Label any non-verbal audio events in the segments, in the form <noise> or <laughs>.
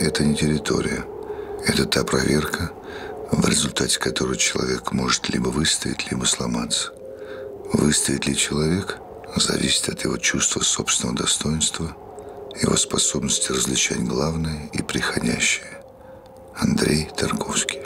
это не территория. Это та проверка, в результате которой человек может либо выстоять, либо сломаться. Выстоит ли человек, зависит от его чувства собственного достоинства, его способности различать главное и приходящее. Андрей Тарковский.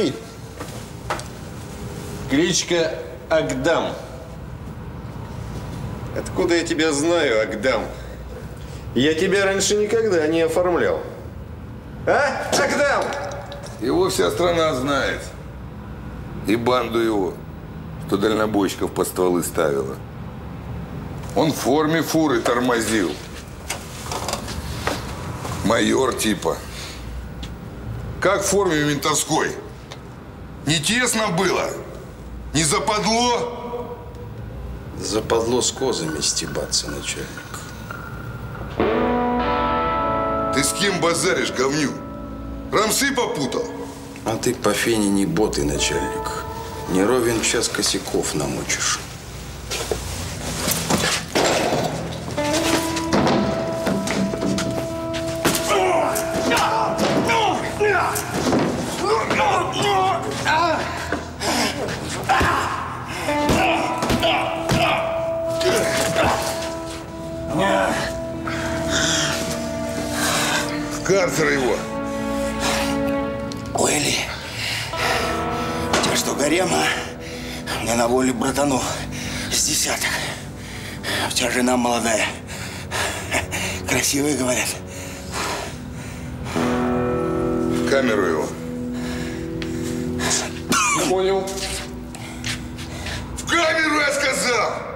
Давид. Кличка Агдам. Откуда я тебя знаю, Агдам? Я тебя раньше никогда не оформлял. А, Агдам? Его вся страна знает. И банду его, что дальнобойщиков под стволы ставила. Он в форме фуры тормозил. Майор типа. Как в форме ментовской. Не тесно было? Не западло? Западло с козами стебаться, начальник. Ты с кем базаришь, говню? Рамсы попутал? А ты по фене не боты, начальник. Не ровен час косяков намочишь. Карцер его. Уэлли, у тебя что, гарема? Мне на воле братанов с десяток. У тебя жена молодая. Красивые, говорят. В камеру его. Понял. В камеру, я сказал!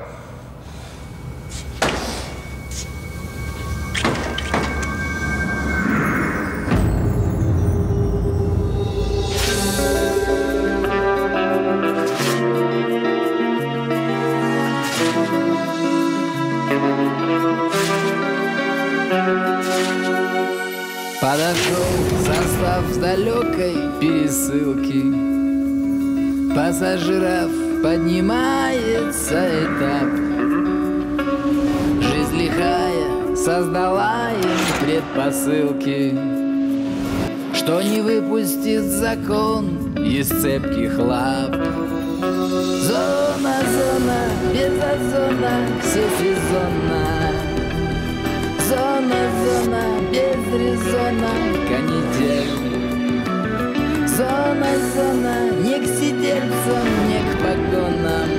Подошел состав с далекой пересылки. Пассажиров поднимается этап. Жизнь лихая создала им предпосылки. Что не выпустит закон из цепких лап. Зона, зона, без озона, все сезонно Зона, без резона, канитель Зона, зона, не к сидельцам, не к погонам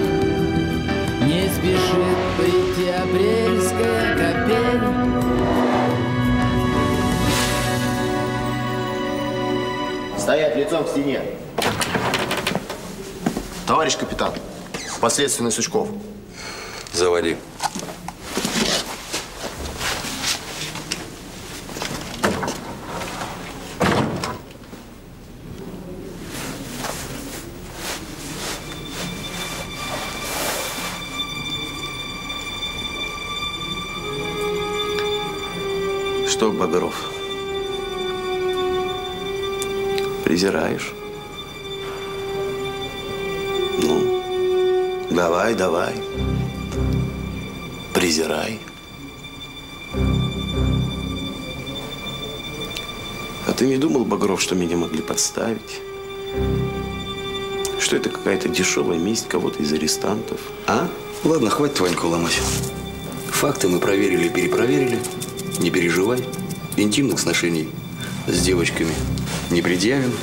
Не спешит прийти апрельская капель Стоять лицом к стене. Товарищ капитан, последственный Сучков. Заводи. Багров? Презираешь? Ну, давай, давай. Презирай. А ты не думал, Багров, что меня могли подставить? Что это какая-то дешевая месть кого-то из арестантов? А? Ладно, хватит Ваньку ломать. Факты мы проверили перепроверили. Не переживай. Интимных сношений с девочками не предъявим.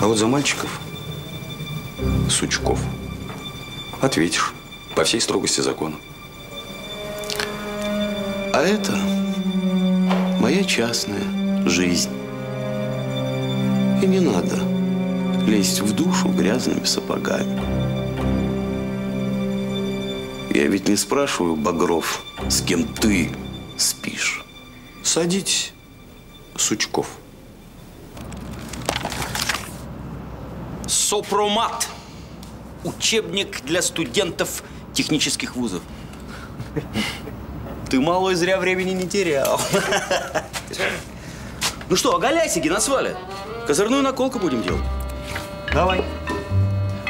А вот за мальчиков Сучков. Ответишь по всей строгости закона. А это моя частная жизнь. И не надо лезть в душу грязными сапогами. Я ведь не спрашиваю, Багров, с кем ты спишь. Садитесь, Сучков. Сопромат. Учебник для студентов технических вузов. Ты, малой, зря времени не терял. Ну что, оголяйся, геносваля. Козырную наколку будем делать. Давай.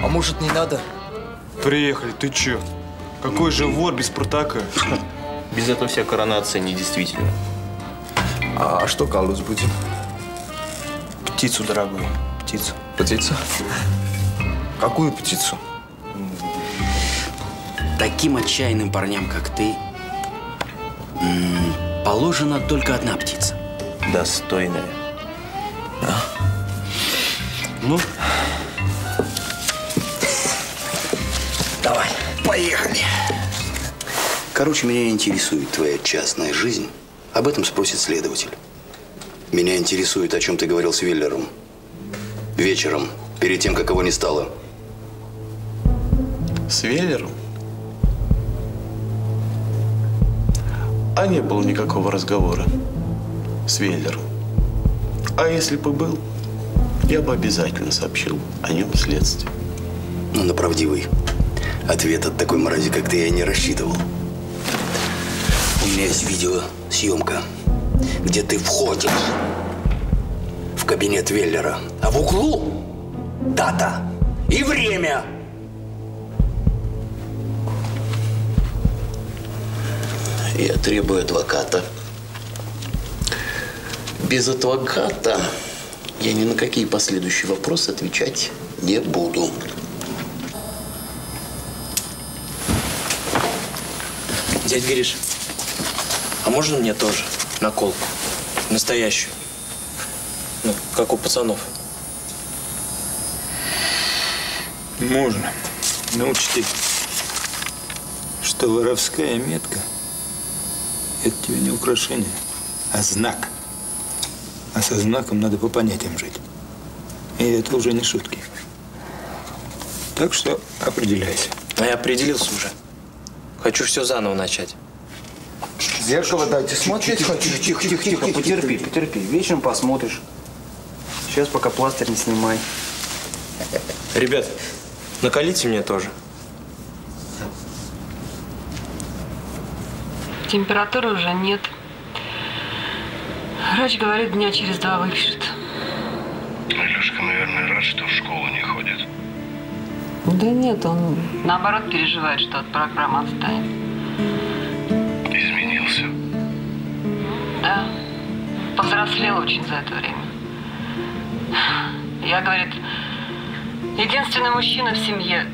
А может, не надо? Приехали, ты чё? Какой же вор без Спартака? Без этого вся коронация недействительна. А что колоть будем? Птицу, дорогой, птицу. Птицу? Какую птицу? Таким отчаянным парням, как ты, положена только одна птица. Достойная. Ну? Давай, поехали. Короче, меня интересует твоя частная жизнь. Об этом спросит следователь. Меня интересует, о чем ты говорил с Веллером. Вечером, перед тем, как его не стало. С Веллером? А не было никакого разговора с Веллером. А если бы был, я бы обязательно сообщил о нем следствию. Ну, на правдивый ответ от такой мрази, как ты, я не рассчитывал. Меня есть видеосъемка, где ты входишь в кабинет Веллера, а в углу дата и время. Я требую адвоката. Без адвоката я ни на какие последующие вопросы отвечать не буду. Дядь Гриш, а можно мне тоже наколку? Настоящую. Ну, как у пацанов. Можно. Но учти, что воровская метка – это тебе не украшение, а знак. А со знаком надо по понятиям жить. И это уже не шутки. Так что определяйся. А я определился уже. Хочу все заново начать. Зеркало дайте смотреть хочу. Тихо, тихо, тихо, потерпи, потерпи. Вечером посмотришь. Сейчас пока пластырь не снимай. Ребят, накалите мне тоже. Температуры уже нет. Врач говорит, дня через два выпишет. Алешка, наверное, рад, что в школу не ходит. Да нет, он наоборот переживает, что от программы отстанет. Да, повзрослел очень за это время. Я, говорит, единственный мужчина в семье.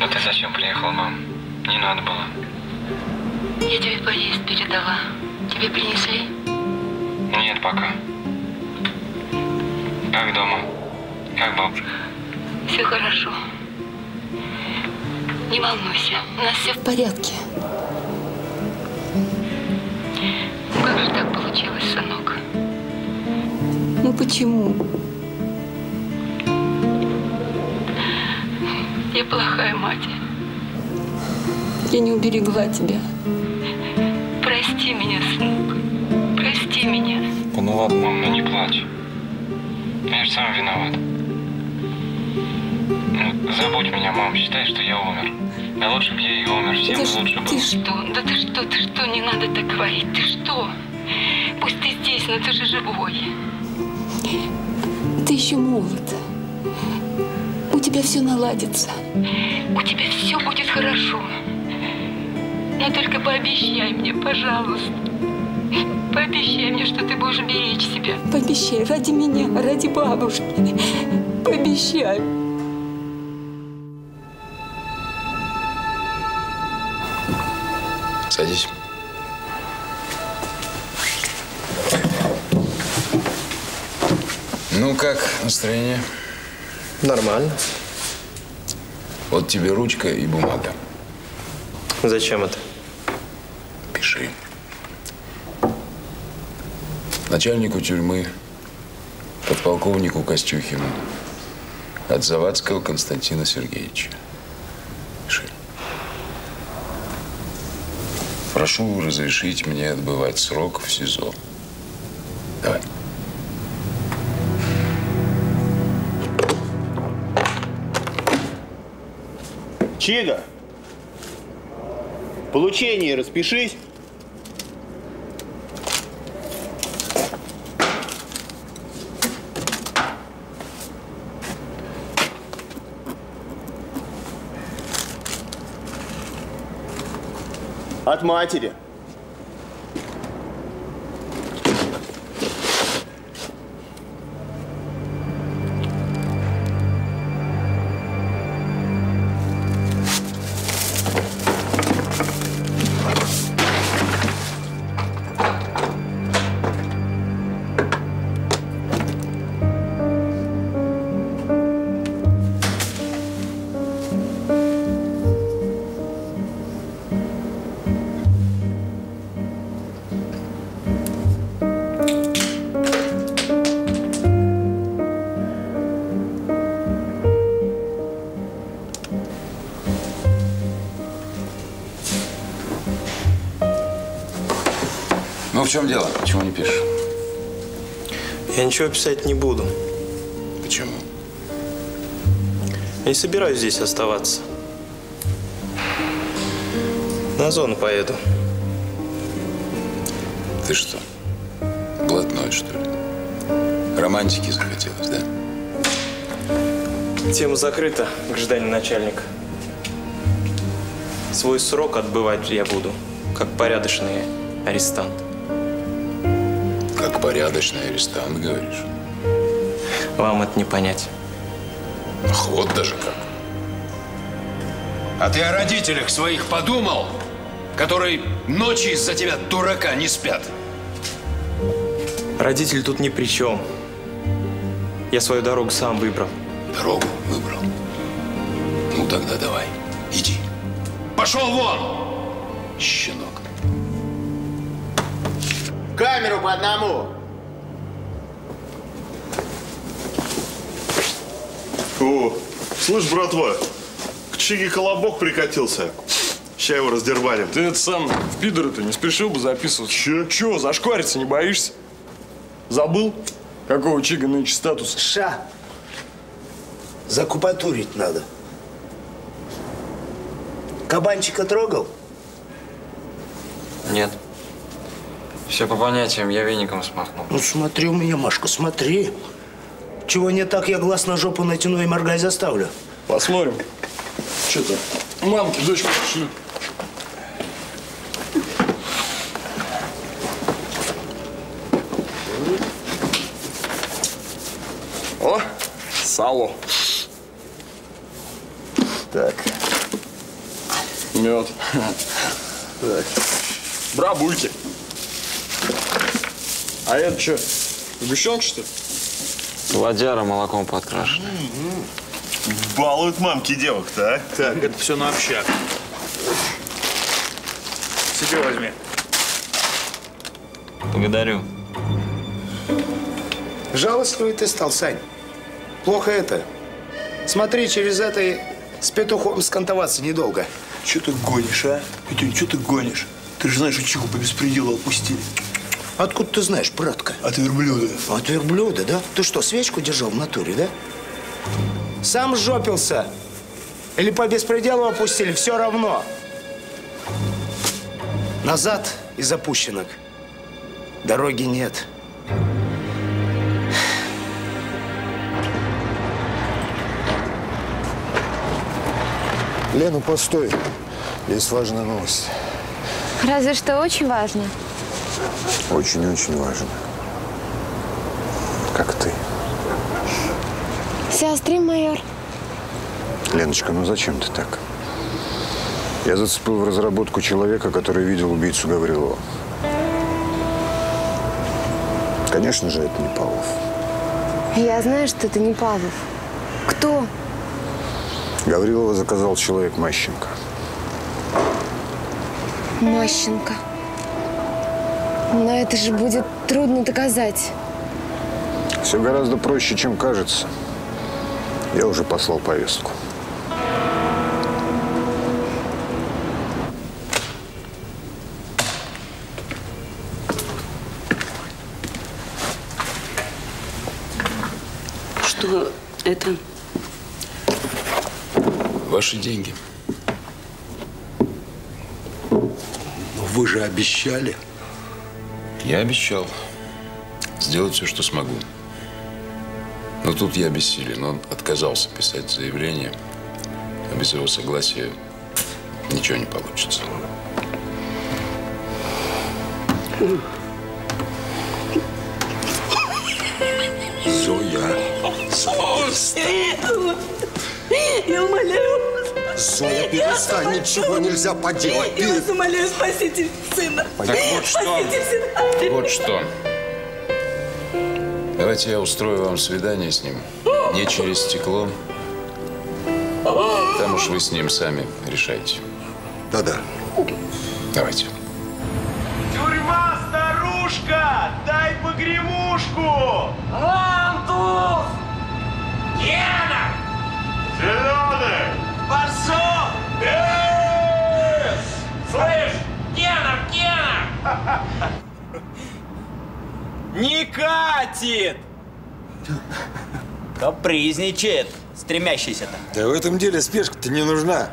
А ты зачем приехала, мам? Не надо было. Я тебе поесть передала. Тебе принесли? Нет, пока. Как дома? Как бабушка? Все хорошо. Не волнуйся, у нас все в порядке. Как же так получилось, сынок? Ну почему? Я плохая мать. Я не уберегла тебя. Прости меня, сынок. Прости меня. Ну ладно, мам, ну не плачь. Я же сам виноват. Ну, забудь меня, мам, считай, что я умер. Да лучше бы я и умер, всем Ты лучше ты было. что? Да ты что, ты что? Не надо так говорить. Ты что? Пусть ты здесь, но ты же живой. Ты еще молод. У тебя все наладится. У тебя все будет хорошо. Но только пообещай мне, пожалуйста. Пообещай мне, что ты будешь беречь себя. Пообещай, ради меня, ради бабушки. Пообещай. Ну как настроение? Нормально. Вот тебе ручка и бумага. Зачем это? Пиши. Начальнику тюрьмы, подполковнику Костюхину, от Завадского Константина Сергеевича. Пиши. Прошу разрешить мне отбывать срок в СИЗО. Давай. Чига, в получении распишись. От матери. Чем дело? Почему не пишешь? Я ничего писать не буду. Почему? Я не собираюсь здесь оставаться. На зону поеду. Ты что, блатной, что ли? Романтики захотелось, да? Тема закрыта, гражданин начальник. Свой срок отбывать я буду, как порядочный арестант. Порядочный арестант, говоришь? Вам это не понять. Ах, вот даже как. А ты о родителях своих подумал, которые ночи из-за тебя, дурака, не спят? Родитель тут ни при чем. Я свою дорогу сам выбрал. Дорогу выбрал? Ну тогда давай, иди. Пошел вон! Щенок. Камеру по одному. О, слышь, братва, к Чиге колобок прикатился. Ща его раздербаним. Ты это сам в пидоры-то не спешил бы записывать. Че? Че, зашквариться не боишься? Забыл? Какого Чига нынче статуса? Ша. Закупатурить надо. Кабанчика трогал? Нет. Все по понятиям, я веником смахнул. Ну смотри у меня, Машка, смотри. Чего не так, я глаз на жопу натяну и моргай заставлю. Посмотрим. Что-то мамки дочку пришли. О, сало. Так. Мед. Так. Брабульки. А это что, сгущенка, что ли? Ладяра молоком подкрашен. Балуют мамки девок-то, а? Так, это все на общак. Себе возьми. Благодарю. Жалостливый ты стал, Сань. Плохо это. Смотри, через это и с петухом скантоваться недолго. Че ты гонишь, а? Петюнь, что ты гонишь? Ты же знаешь, что Чиху по беспределу отпустили. Откуда ты знаешь, братка? От верблюда. От верблюда, да? Ты что, свечку держал в натуре, да? Сам жопился. Или по беспределу опустили, все равно. Назад из запущенок. Дороги нет. Лена, постой. Есть важная новость. Разве что очень важно. Очень-очень важно. Как ты. Сестры, майор. Леночка, ну зачем ты так? Я зацепил в разработку человека, который видел убийцу Гаврилова. Конечно же, это не Павлов. Я знаю, что ты не Павлов. Кто? Гаврилова заказал человек Мащенко. Мащенко. Но это же будет трудно доказать. Все гораздо проще, чем кажется. Я уже послал повестку. Что это? Ваши деньги. Но вы же обещали. Я обещал сделать все, что смогу. Но тут я бессилен. Он отказался писать заявление. А без его согласия ничего не получится. Зоя. Я умоляю. Зоя, перестань, ничего нельзя поделать. Я вас умоляю, спасите сына. Так вот что. Вот что. Давайте я устрою вам свидание с ним. Не через стекло. Там уж вы с ним сами решайте. Да-да. Давайте. Тюрьма, старушка! Дай погремушку! Лантус! Гена! Зеленый! Барсук! Слышь, Не катит! Капризничает, стремящийся-то. Да в этом деле спешка-то не нужна.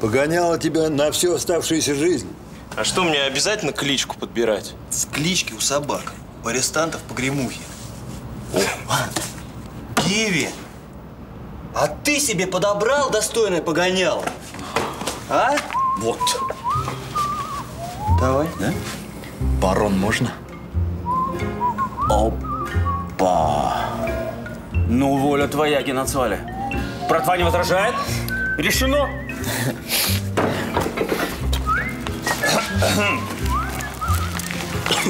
Погоняла тебя на всю оставшуюся жизнь. А что, мне обязательно кличку подбирать? С клички у собак, у арестантов погремухи. Киви, а ты себе подобрал достойное погонял? А? Вот. Давай. Да? Барон можно? Опа! Ну, воля твоя, Геноцваля. Братва не возражает? Решено.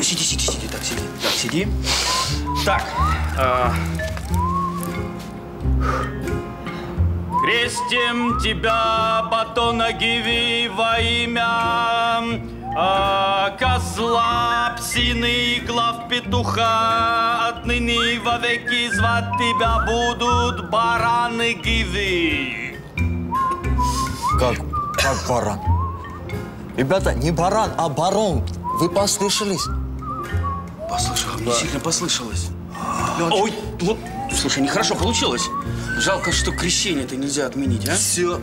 Сиди, сиди, сиди, так, сиди. Так, сиди. Так. а, Крестим тебя, батона Гиви, во имя а, козла, псины и глав петуха. Отныне во веки звать тебя будут бараны Гиви. Как? Как баран? Ребята, не баран, а барон. Вы послышались? Послышал, мне сильно послышалось. Ой, вот, слушай, нехорошо получилось. Жалко, что крещение-то нельзя отменить, а? Все.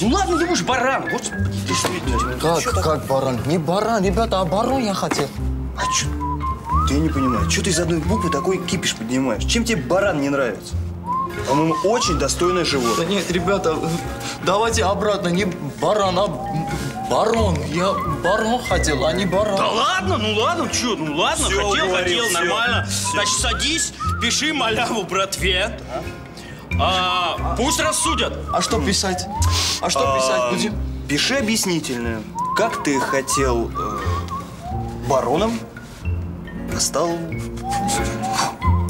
Ну ладно, думаешь, баран. Господи, ты что? Как, как баран? Не баран, ребята, а барон я хотел. А чё? Ты я не понимаю, что ты из одной буквы такой кипиш поднимаешь? Чем тебе баран не нравится? По-моему, очень достойное животное. Да нет, ребята, давайте обратно. Не баран, а барон. Я барон хотел, а не баран. Да ладно, ну ладно, что, ну ладно, Всё, хотел, говорит, хотел, всё. нормально. Всё. Значит, садись, пиши маляву братве. А, пусть рассудят. А что писать? А что писать будем? Пиши объяснительную. Как ты хотел э, бароном, а стал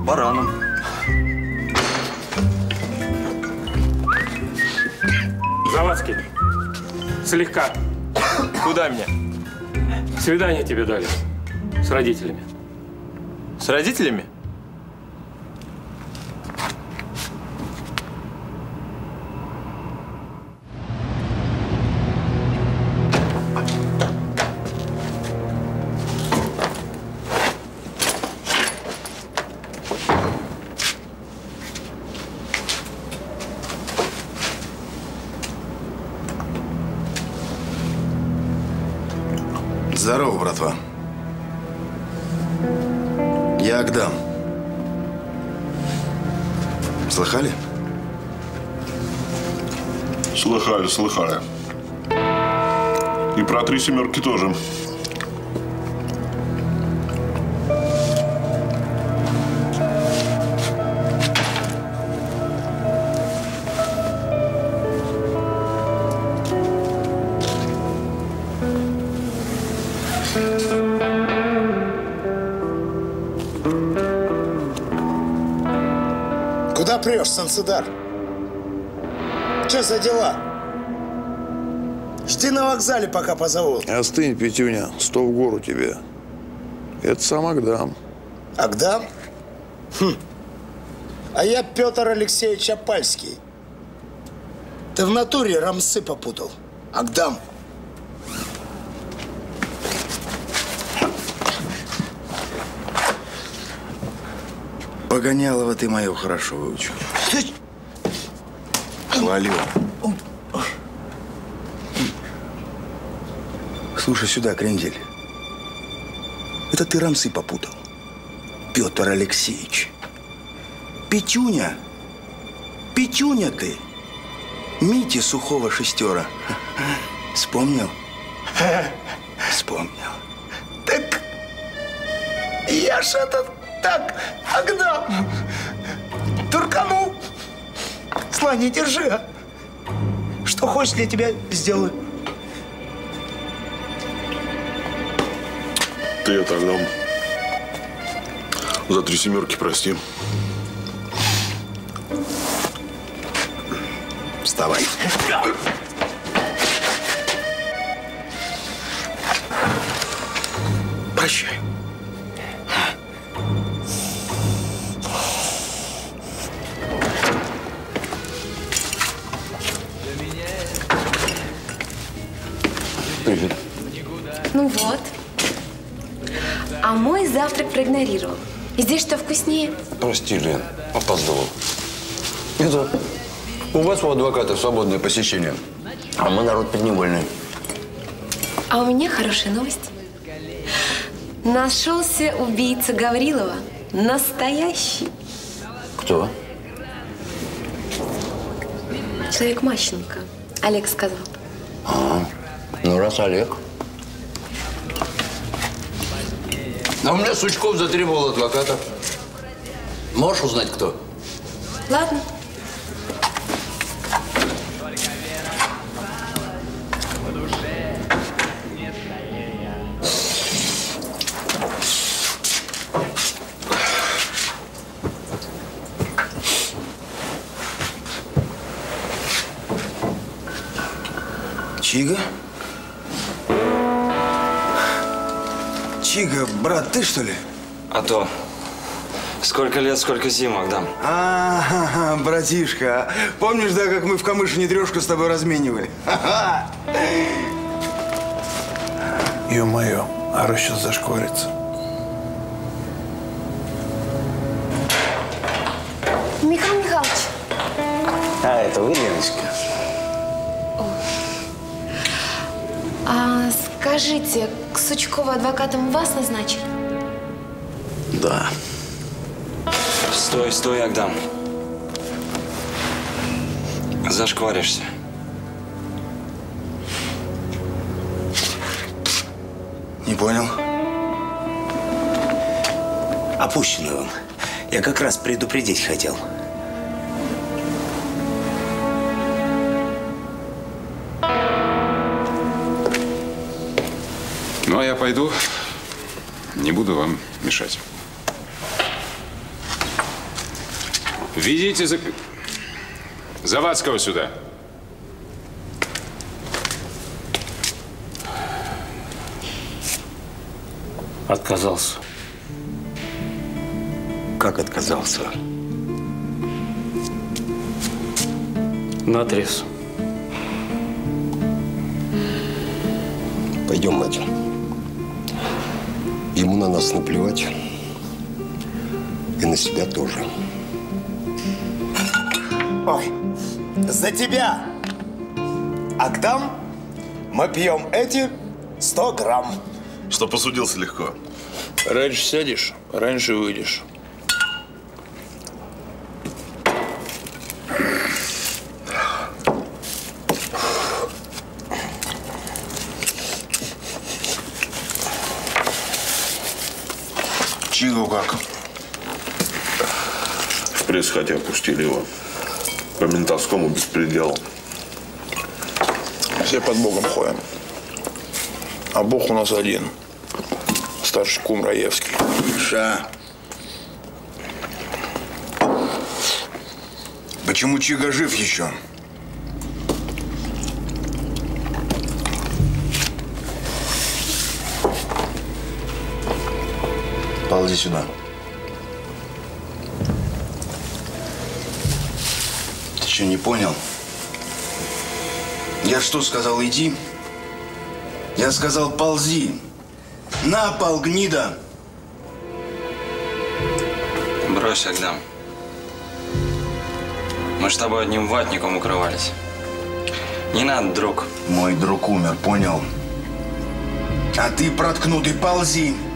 бараном. Завадский, слегка. Куда меня? Свидание тебе дали. С родителями. С родителями? Слыхали? Слыхали, слыхали. И про три семерки тоже. Орешь, Сансидар? Что за дела? Жди на вокзале, пока позовут. Остынь, Петюня, сто в гору тебе. Это сам Агдам. Агдам? Хм. А я Петр Алексеевич Апальский. Ты в натуре рамсы попутал. Агдам. Погонялова ты мою хорошо выучил. Хвалю. Слушай сюда, Крендель. Это ты рамсы попутал. Петр Алексеевич. Петюня. Петюня ты. Мити сухого шестера. Вспомнил? Вспомнил. Так я ж этот так, Агдам. Турканул. Зла не держи, а. Что хочешь, для тебя сделаю. Ты это, Агдам, за три семерки прости. Вставай. Проигнорировал. И здесь что вкуснее? Прости, Лен, опоздал. Это у вас у адвоката свободное посещение, а мы народ подневольный. А у меня хорошая новость. Нашелся убийца Гаврилова. Настоящий. Кто? Человек Мащенко. Олег сказал. А, ну раз Олег. А у меня Сучков затребовал адвоката. Можешь узнать, кто? Ладно. Чига? Чига, брат, ты что ли? А то. Сколько лет, сколько зим, Агдам. А, братишка, помнишь, да, как мы в Камышине трешку с тобой разменивали? Ха-ха! Ё-моё, а сейчас зашкварится. Михаил Михайлович, А, это вы, Леночка? а скажите, к Сучкову адвокатом вас назначили? Да. Стой, стой, Агдам. Зашкваришься. Не понял. Опущенный он. Я как раз предупредить хотел. Пойду. Не буду вам мешать. Ведите за... Завадского сюда. Отказался. Как отказался? Наотрез. Пойдем, Надя. Ему на нас наплевать. И на себя тоже. Ой, за тебя. Агдам, мы пьем эти 100 грамм. Что посудился легко. Раньше сядешь, раньше выйдешь. Чигу как? В пресс хотя опустили его. По ментовскому беспределу. Все под Богом ходим. А Бог у нас один. Старший кум Раевский. Ша. Почему Чига жив еще? Ползи сюда. Что, не понял? Я что сказал, иди? Я сказал, ползи. На пол, гнида. Брось, Агдам. Мы с тобой одним ватником укрывались. Не надо, друг. Мой друг умер, понял? А ты, проткнутый, ползи. Стоять,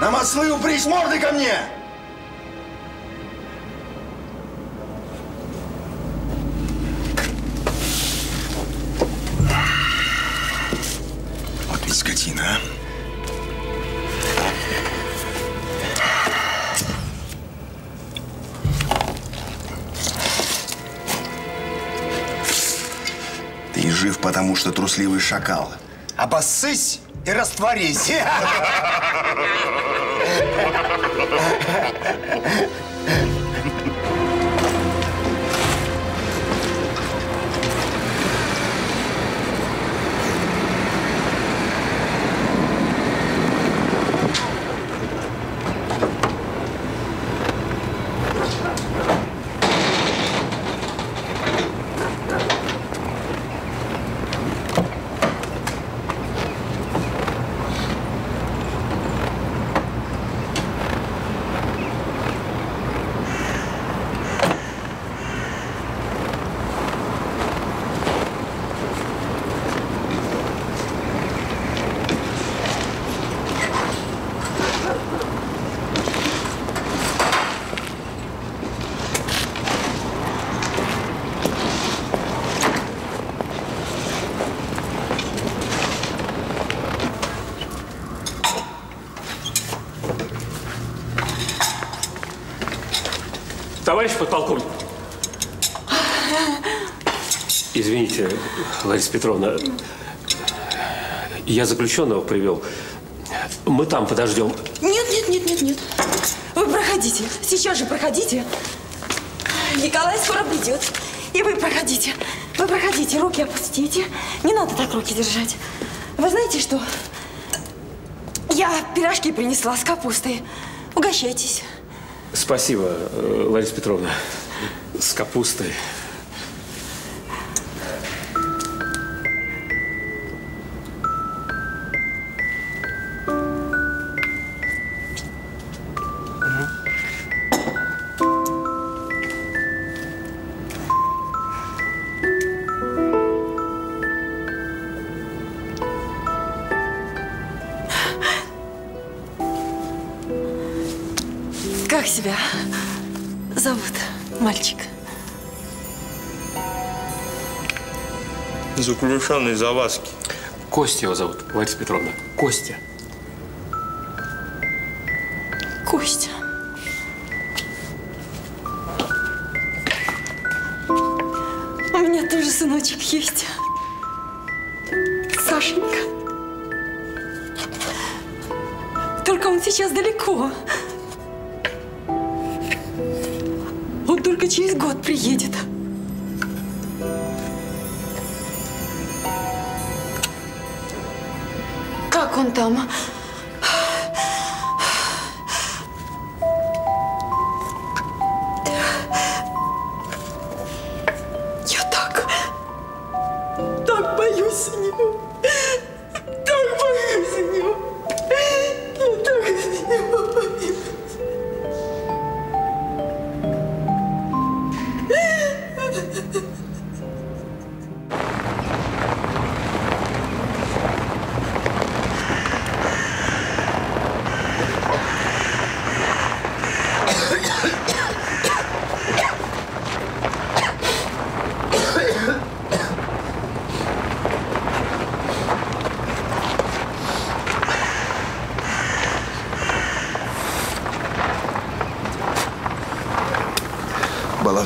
На маслы упрись мордой ко мне! Вот ведь скотина, а. Ты жив, потому что трусливый шакал. Обоссысь и растворись. <laughs> ハハハハ! Извините, Лариса Петровна, я заключенного привел. Мы там подождем. Нет, нет, нет, нет, нет. Вы проходите. Сейчас же проходите. Николай скоро придет. И вы проходите. Вы проходите, руки опустите. Не надо так руки держать. Вы знаете что? Я пирожки принесла с капустой. Угощайтесь. Спасибо, э, Лариса Петровна. С капустой. Себя зовут, мальчик? Заключенный Завадский. Костя его зовут, Лариса Петровна. Костя. Костя.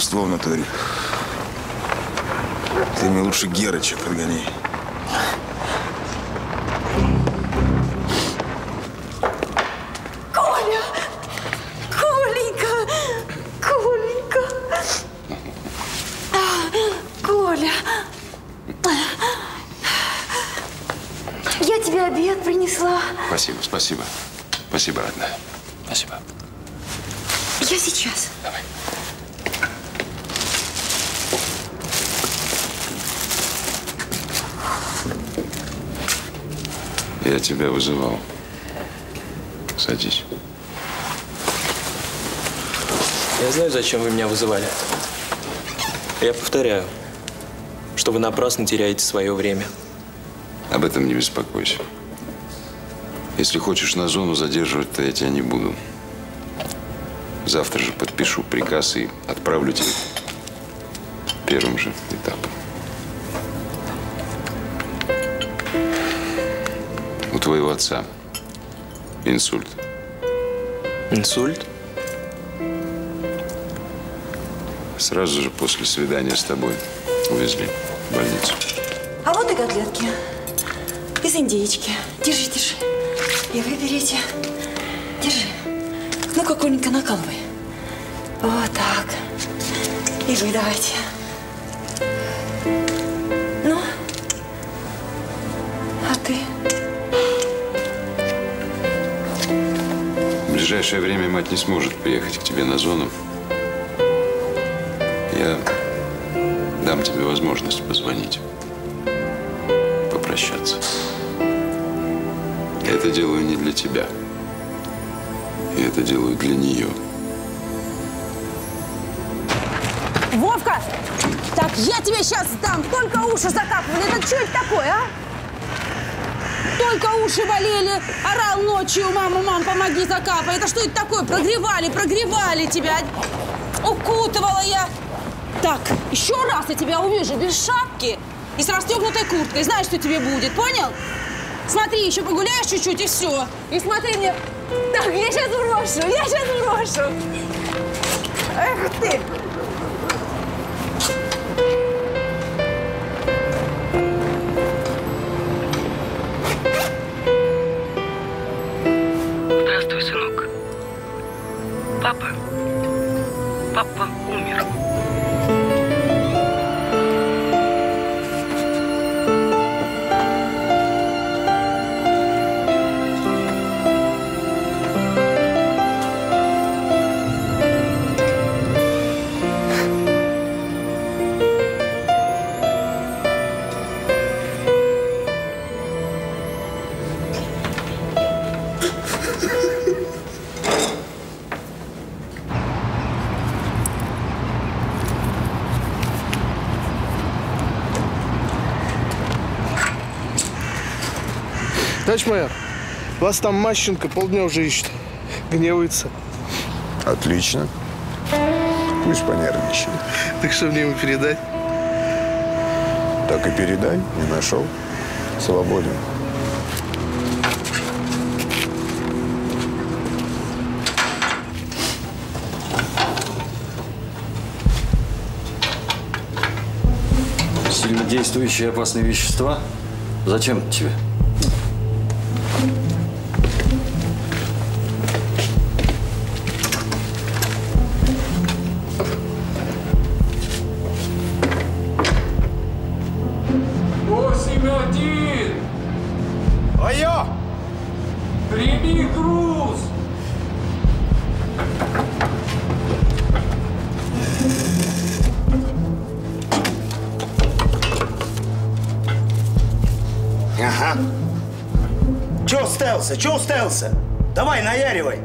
Баловство в натуре. Ты мне лучше Герыча подгоняй. Тебя вызывал. Садись. Я знаю, зачем вы меня вызывали. Я повторяю, что вы напрасно теряете свое время. Об этом не беспокойся. Если хочешь на зону задерживать, то я тебя не буду. Завтра же подпишу приказ и отправлю тебя первым же этапом. Твоего отца инсульт. Инсульт? Сразу же после свидания с тобой увезли в больницу. А вот и котлетки. Из индейки. Держи, держи. И выберите. Держи. Ну, какой-нибудь накалывай. Вот так. И вы давайте. Ближайшее время мать не сможет приехать к тебе на зону. Я дам тебе возможность позвонить, попрощаться. Я это делаю не для тебя. Я это делаю для нее. Вовка! Так, я тебе сейчас дам. Только уши закапывали. Это что это такое, а? Только уши болели. Орал ночью. Мама, мам, помоги, закапай. Это что это такое? Прогревали, прогревали тебя. Укутывала я. Так, еще раз я тебя увижу без шапки и с расстегнутой курткой. Знаешь, что тебе будет, понял? Смотри, еще погуляешь чуть-чуть и все. И смотри мне. Так, я сейчас брошу, я сейчас брошу. Эх ты. up and Товарищ майор, вас там Мащенко полдня уже ищет. Гневается. Отлично. Пусть понервничает. Так что мне ему передать? Так и передай. Не нашел. Свободен. Сильнодействующие опасные вещества? Зачем тебе? Уставился? Че уставился? Давай, наяривай.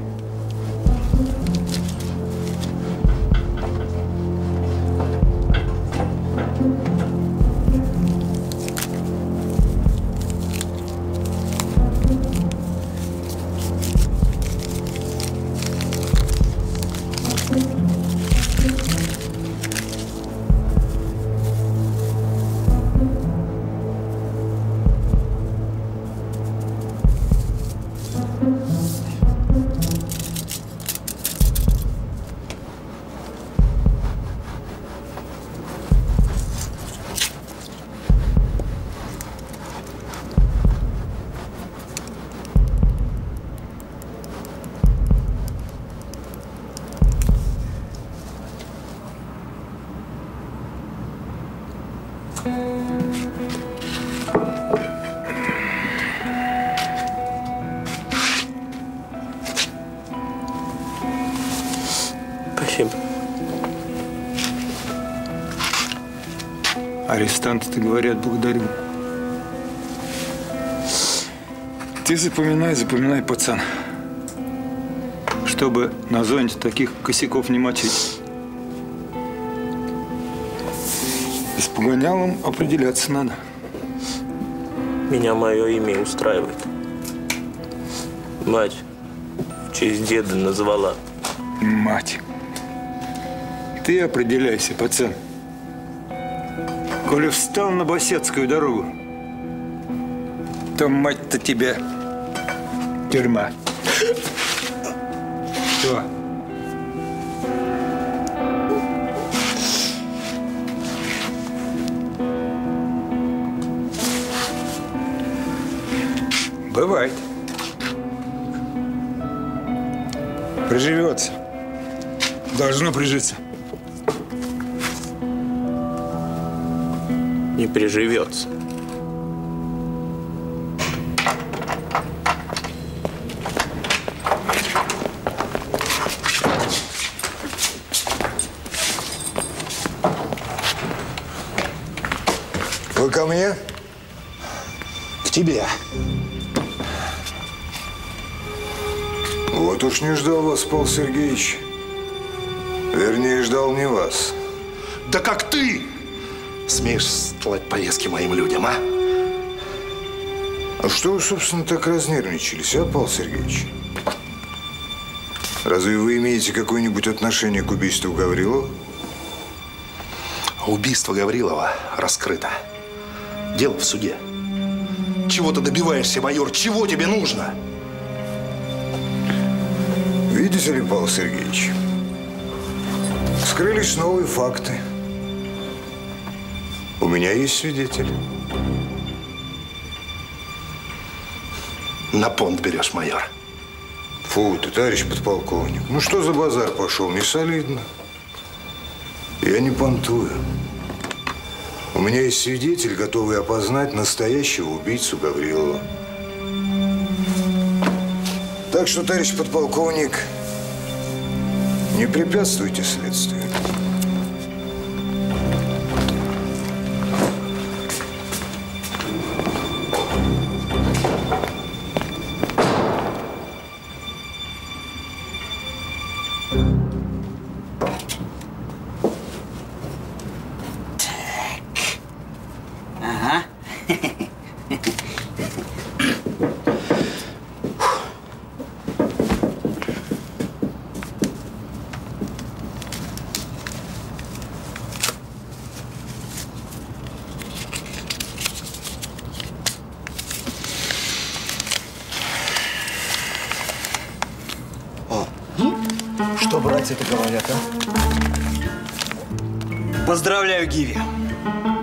Арестанты-то говорят, благодарю. Ты запоминай, запоминай, пацан. Чтобы на зоне таких косяков не мочить. С погонялом определяться надо. Меня мое имя устраивает. Мать в честь деда назвала. Мать. Ты определяйся, пацан. Коли встал на Басецкую дорогу, то мать-то тебя тюрьма. Что? Бывает. Приживется. Должно прижиться. Не приживется. Вы ко мне? К тебе. Вот уж не ждал вас, Павел Сергеевич. Вернее, ждал не вас. Да как ты смеешь стлать повестки моим людям, а? А что вы, собственно, так разнервничались, а, Павел Сергеевич? Разве вы имеете какое-нибудь отношение к убийству Гаврилова? Убийство Гаврилова раскрыто. Дело в суде. Чего ты добиваешься, майор? Чего тебе нужно? Видите ли, Павел Сергеевич, вскрылись новые факты. У меня есть свидетель. На понт берешь, майор. Фу ты, товарищ подполковник. Ну что за базар пошел? Не солидно. Я не понтую. У меня есть свидетель, готовый опознать настоящего убийцу Гаврилова. Так что, товарищ подполковник, не препятствуйте следствию. Гиви.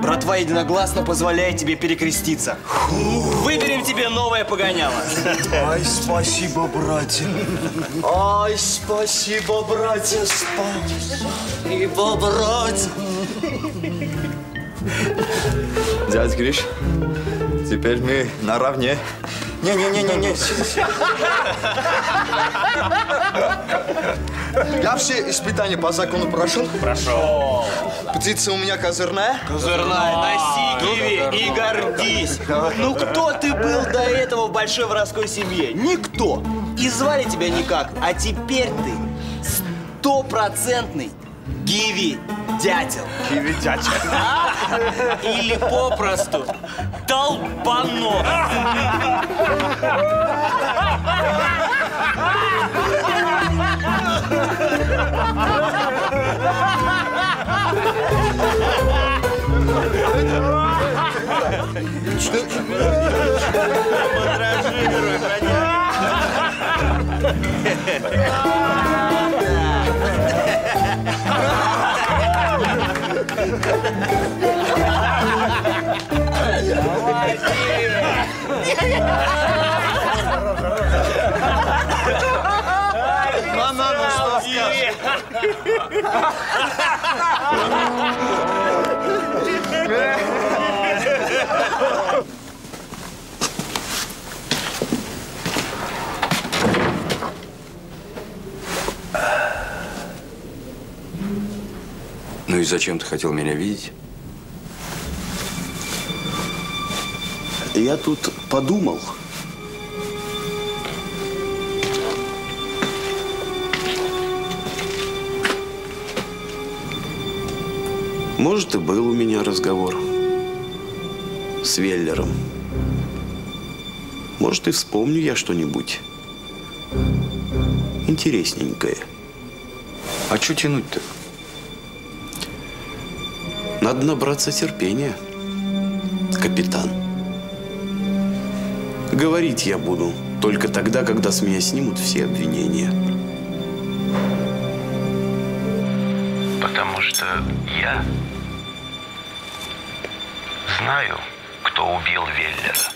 Братва единогласно позволяет тебе перекреститься. Выберем тебе новое погоняло. Ай, спасибо, братья. Ай, спасибо, братья. Спасибо, братья. Дядь Гриш, теперь мы наравне. Не-не-не-не-не. Я все испытания по закону прошел? Прошел. Птица у меня козырная? Козырная, носи, Гиви, и гордись. Ну кто ты был до этого в большой воровской семье? Никто. И звали тебя никак. А теперь ты стопроцентный Гиви дятел. Гиви дятел. Или попросту долбанок. Ну <laughs> что скажешь? Ну и зачем ты хотел меня видеть? Я тут подумал. Может, и был у меня разговор с Веллером. Может, и вспомню я что-нибудь интересненькое. А что тянуть-то? Надо набраться терпения, капитан. Говорить я буду только тогда, когда с меня снимут все обвинения. Я знаю, кто убил Веллера.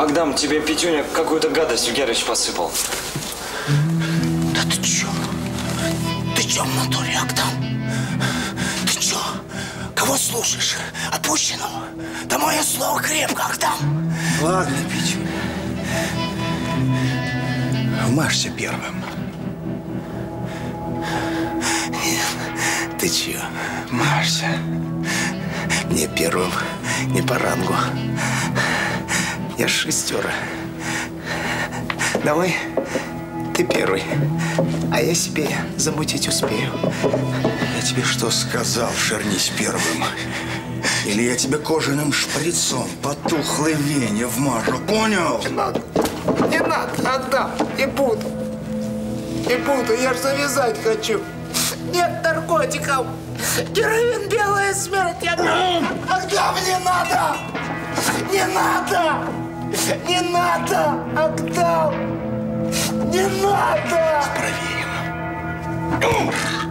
Агдам, тебе Петюня какую-то гадость в Герыч посыпал. Да ты чё? Ты чё в натуре, Агдам? Ты чё? Кого слушаешь? Опущенного? Да мое слово крепко, Агдам. Ладно, Петюня. Вмажься первым. Ты чё? Марся. Мне первым не по рангу. Я ж шестера. Давай, ты первый. А я себе замутить успею. Я тебе что сказал, шернись первым? Или я тебе кожаным шприцом по тухлой вене вмажу, понял? Не надо, не надо, отдам, не буду. Не буду, я ж завязать хочу. Нет наркотиков. Героин, белая смерть. Я... Отдам, не надо. Не надо. Не надо. Отдам. Не надо. Проверим.